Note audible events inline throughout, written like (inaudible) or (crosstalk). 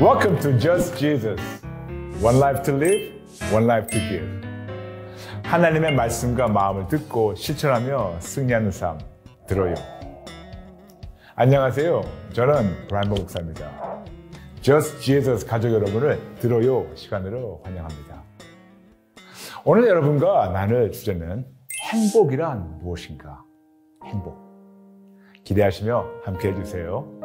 Welcome to Just Jesus. One life to live, one life to give. 하나님의 말씀과 마음을 듣고 실천하며 승리하는 삶 들어요. 안녕하세요. 저는 브라이버 목사입니다. Just Jesus 가족 여러분을 들어요 시간으로 환영합니다. 오늘 여러분과 나눌 주제는 행복이란 무엇인가? 행복. 기대하시며 함께 해주세요.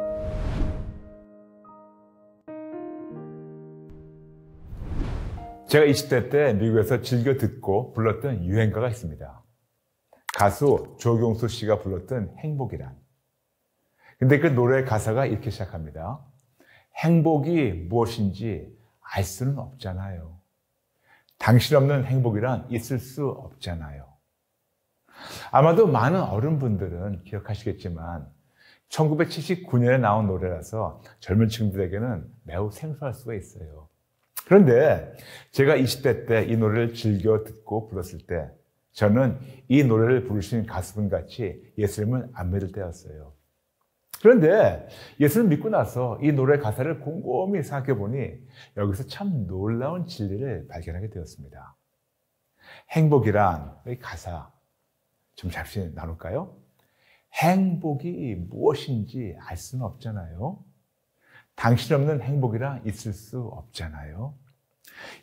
제가 20대 때 미국에서 즐겨 듣고 불렀던 유행가가 있습니다. 가수 조경수 씨가 불렀던 행복이란. 근데 그 노래 가사가 이렇게 시작합니다. 행복이 무엇인지 알 수는 없잖아요. 당신 없는 행복이란 있을 수 없잖아요. 아마도 많은 어른분들은 기억하시겠지만 1979년에 나온 노래라서 젊은 층들에게는 매우 생소할 수가 있어요. 그런데 제가 20대 때 이 노래를 즐겨 듣고 불렀을 때 저는 이 노래를 부르신 가수분 같이 예수님을 안 믿을 때였어요. 그런데 예수를 믿고 나서 이 노래 가사를 곰곰이 생각해 보니 여기서 참 놀라운 진리를 발견하게 되었습니다. 행복이란 이 가사 좀 잠시 나눌까요? 행복이 무엇인지 알 수는 없잖아요. 당신 없는 행복이라 있을 수 없잖아요.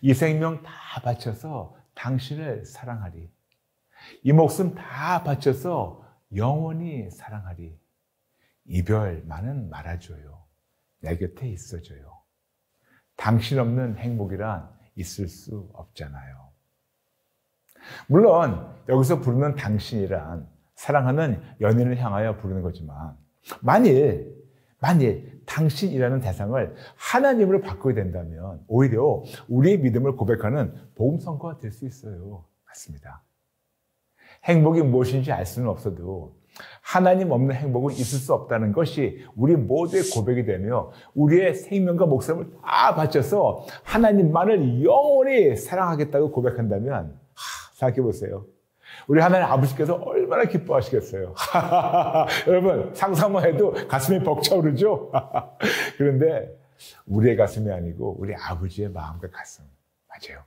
이 생명 다 바쳐서 당신을 사랑하리. 이 목숨 다 바쳐서 영원히 사랑하리. 이별만은 말아줘요. 내 곁에 있어줘요. 당신 없는 행복이란 있을 수 없잖아요. 물론 여기서 부르는 당신이란 사랑하는 연인을 향하여 부르는 거지만 만일 만일 당신이라는 대상을 하나님으로 바꾸게 된다면 오히려 우리의 믿음을 고백하는 선거가 될수 있어요. 맞습니다. 행복이 무엇인지 알 수는 없어도 하나님 없는 행복은 있을 수 없다는 것이 우리 모두의 고백이 되며 우리의 생명과 목숨을 다 바쳐서 하나님만을 영원히 사랑하겠다고 고백한다면 하, 생각해 보세요. 우리 하나님 아버지께서 얼마나 기뻐하시겠어요. (laughs) 여러분 상상만 해도 가슴이 벅차오르죠. (laughs) 그런데 우리의 가슴이 아니고 우리 아버지의 마음과 가슴 맞아요.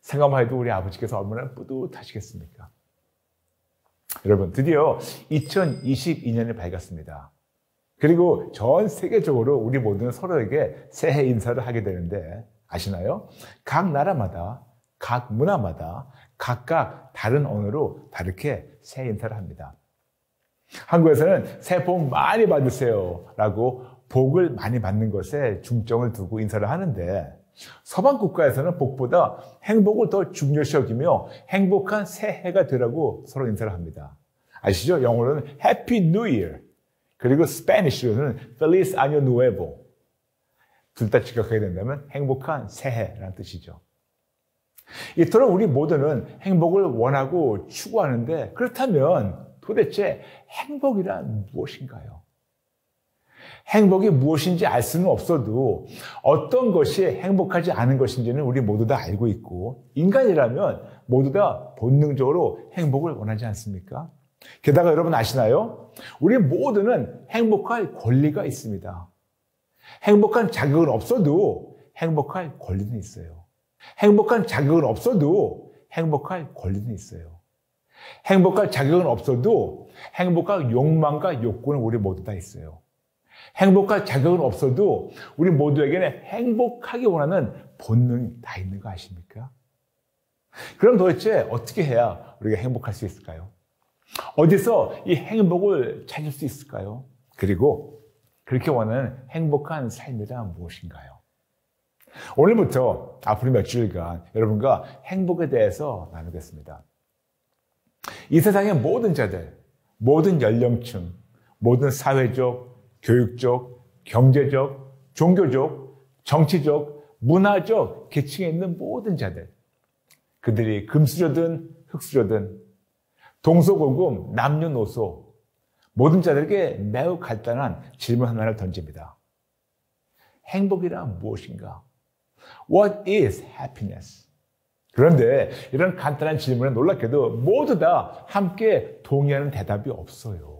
생각만 해도 우리 아버지께서 얼마나 뿌듯하시겠습니까? 여러분 드디어 2022년이 밝았습니다. 그리고 전 세계적으로 우리 모두는 서로에게 새해 인사를 하게 되는데 아시나요? 각 나라마다 각 문화마다 각각 다른 언어로 다르게 새해 인사를 합니다. 한국에서는 새해 복 많이 받으세요 라고 복을 많이 받는 것에 중점을 두고 인사를 하는데 서방 국가에서는 복보다 행복을 더 중요시 여기며 행복한 새해가 되라고 서로 인사를 합니다. 아시죠? 영어로는 Happy New Year 그리고 스페니쉬로는 Feliz Año Nuevo 둘 다 직역하게 된다면 행복한 새해라는 뜻이죠. 이토록 우리 모두는 행복을 원하고 추구하는데 그렇다면 도대체 행복이란 무엇인가요? 행복이 무엇인지 알 수는 없어도 어떤 것이 행복하지 않은 것인지는 우리 모두 다 알고 있고 인간이라면 모두 다 본능적으로 행복을 원하지 않습니까? 게다가 여러분 아시나요? 우리 모두는 행복할 권리가 있습니다. 행복한 자격은 없어도 행복할 권리는 있어요. 행복한 자격은 없어도 행복할 권리는 있어요. 행복할 자격은 없어도 행복할 욕망과 욕구는 우리 모두 다 있어요. 행복할 자격은 없어도 우리 모두에게는 행복하기 원하는 본능이 다 있는 거 아십니까? 그럼 도대체 어떻게 해야 우리가 행복할 수 있을까요? 어디서 이 행복을 찾을 수 있을까요? 그리고 그렇게 원하는 행복한 삶이란 무엇인가요? 오늘부터 앞으로 몇 주일간 여러분과 행복에 대해서 나누겠습니다. 이 세상의 모든 자들, 모든 연령층, 모든 사회적, 교육적, 경제적, 종교적, 정치적, 문화적 계층에 있는 모든 자들, 그들이 금수저든 흙수저든 동서고금 남녀노소 모든 자들에게 매우 간단한 질문 하나를 던집니다. 행복이란 무엇인가? What is happiness? 그런데 이런 간단한 질문에 놀랍게도 모두 다 함께 동의하는 대답이 없어요.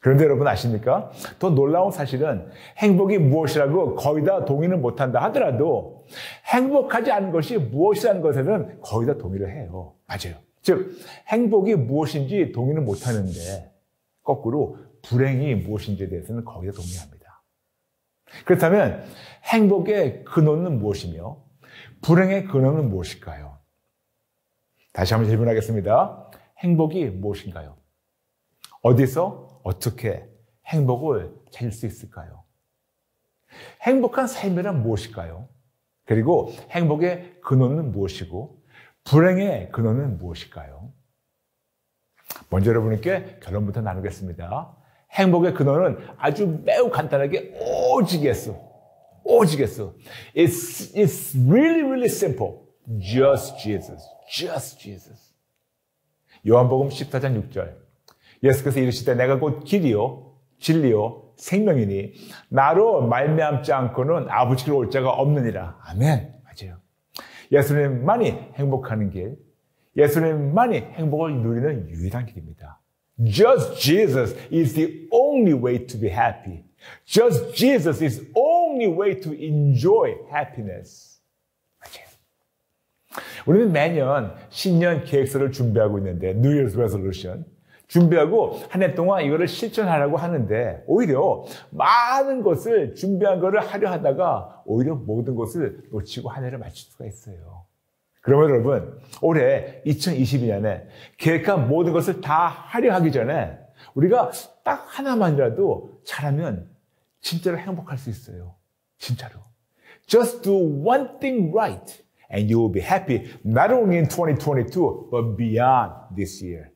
그런데 여러분 아십니까? 더 놀라운 사실은 행복이 무엇이라고 거의 다 동의는 못한다 하더라도 행복하지 않은 것이 무엇이라는 것에는 거의 다 동의를 해요. 맞아요. 즉, 행복이 무엇인지 동의는 못하는데 거꾸로 불행이 무엇인지에 대해서는 거의 다 동의합니다. 그렇다면 행복의 근원은 무엇이며 불행의 근원은 무엇일까요? 다시 한번 질문하겠습니다. 행복이 무엇인가요? 어디서 어떻게 행복을 찾을 수 있을까요? 행복한 삶이란 무엇일까요? 그리고 행복의 근원은 무엇이고 불행의 근원은 무엇일까요? 먼저 여러분께 결론부터 나누겠습니다. 행복의 근원은 아주 매우 간단하게 오직겠어. 오직겠어. It's, it's really, really simple. Just Jesus. Just Jesus. 요한복음 14장 6절. 예수께서 이르시되 내가 곧 길이요 진리요 생명이니 나로 말미암지 않고는 아버지로 올 자가 없느니라. 아멘. 맞아요. 예수님만이 행복하는 길, 예수님만이 행복을 누리는 유일한 길입니다. Just Jesus is the only way to be happy. Just Jesus is only way to enjoy happiness. 우리는 매년 신년 계획서를 준비하고 있는데 New Year's Resolution 준비하고 한 해 동안 이거를 실천하라고 하는데 오히려 많은 것을 준비한 것을 하려 하다가 오히려 모든 것을 놓치고 한 해를 마칠 수가 있어요. 그러면 여러분 올해 2022년에 계획한 모든 것을 다 하려 하기 전에 우리가 딱 하나만이라도 잘하면 진짜로 행복할 수 있어요. 진짜로. Just do one thing right and you will be happy not only in 2022 but beyond this year.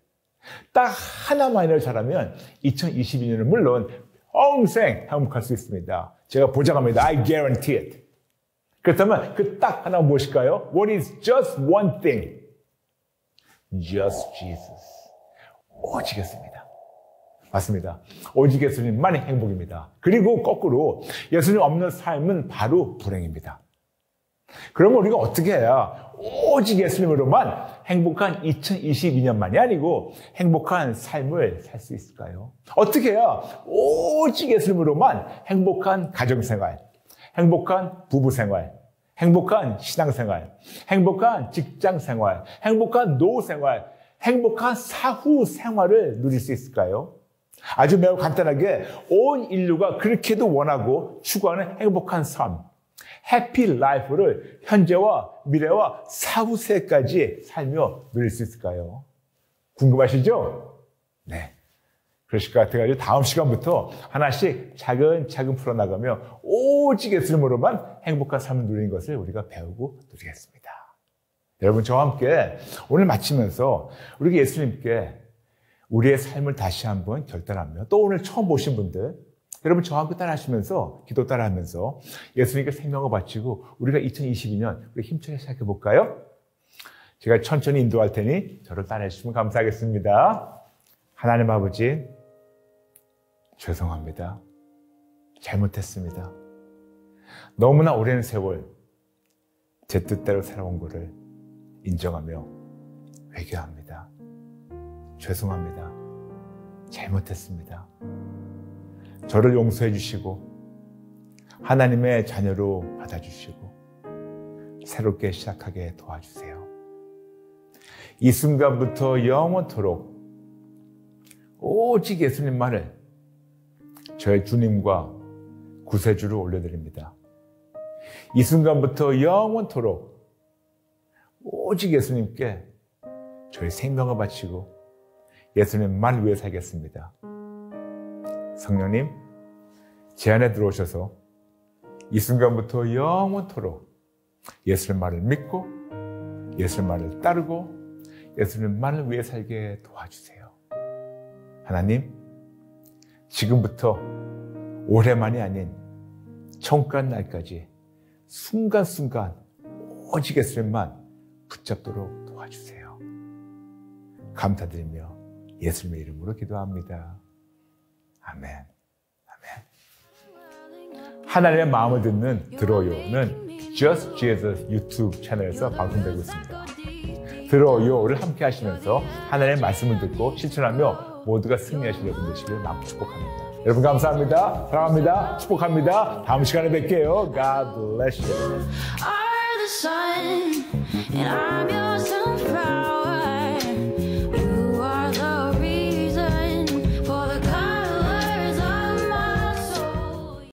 딱 하나만을 잘하면 2022년은 물론 평생 행복할 수 있습니다. 제가 보장합니다. I guarantee it. 그렇다면 그 딱 하나 무엇일까요? What is just one thing? Just Jesus. 오직겠습니다. 맞습니다. 오직 예수님만이 행복입니다. 그리고 거꾸로 예수님 없는 삶은 바로 불행입니다. 그러면 우리가 어떻게 해야 오직 예수님으로만 행복한 2022년만이 아니고 행복한 삶을 살 수 있을까요? 어떻게 해야 오직 예수님으로만 행복한 가정생활, 행복한 부부 생활, 행복한 신앙 생활, 행복한 직장 생활, 행복한 노후 생활, 행복한 사후 생활을 누릴 수 있을까요? 아주 매우 간단하게 온 인류가 그렇게도 원하고 추구하는 행복한 삶, happy life를 현재와 미래와 사후세계까지 살며 누릴 수 있을까요? 궁금하시죠? 네. 그러실 것 같아가지고 다음 시간부터 하나씩 차근차근 풀어나가며 오직 예수님으로만 행복한 삶을 누리는 것을 우리가 배우고 누리겠습니다. 여러분 저와 함께 오늘 마치면서 우리가 예수님께 우리의 삶을 다시 한번 결단하며 또 오늘 처음 보신 분들 여러분 저와 함께 따라하시면서 기도 따라하면서 예수님께 생명을 바치고 우리가 2022년 우리 힘차게 시작해 볼까요? 제가 천천히 인도할 테니 저를 따라해 주시면 감사하겠습니다. 하나님 아버지 죄송합니다. 잘못했습니다. 너무나 오랜 세월 제 뜻대로 살아온 것을 인정하며 회개합니다. 죄송합니다. 잘못했습니다. 저를 용서해 주시고 하나님의 자녀로 받아주시고 새롭게 시작하게 도와주세요. 이 순간부터 영원토록 오직 예수님만을 저의 주님과 구세주로 올려드립니다. 이 순간부터 영원토록 오직 예수님께 저의 생명을 바치고 예수님 만 위해 살겠습니다. 성령님, 제 안에 들어오셔서 이 순간부터 영원토록 예수님 말을 믿고 예수님 말을 따르고 예수님 말을 위해 살게 도와주세요. 하나님, 지금부터 올해만이 아닌 청간 날까지 순간순간 오직 예수님만 붙잡도록 도와주세요. 감사드리며 예수님의 이름으로 기도합니다. 아멘. 아멘. 하나님의 마음을 듣는 들어요는 Just Jesus 유튜브 채널에서 방송되고 있습니다. 들어요를 함께 하시면서 하나님의 말씀을 듣고 실천하며 모두가 승리하실 여러분 되시길 막 축복합니다. 여러분 감사합니다. 사랑합니다. 축복합니다. 다음 시간에 뵐게요. God bless you.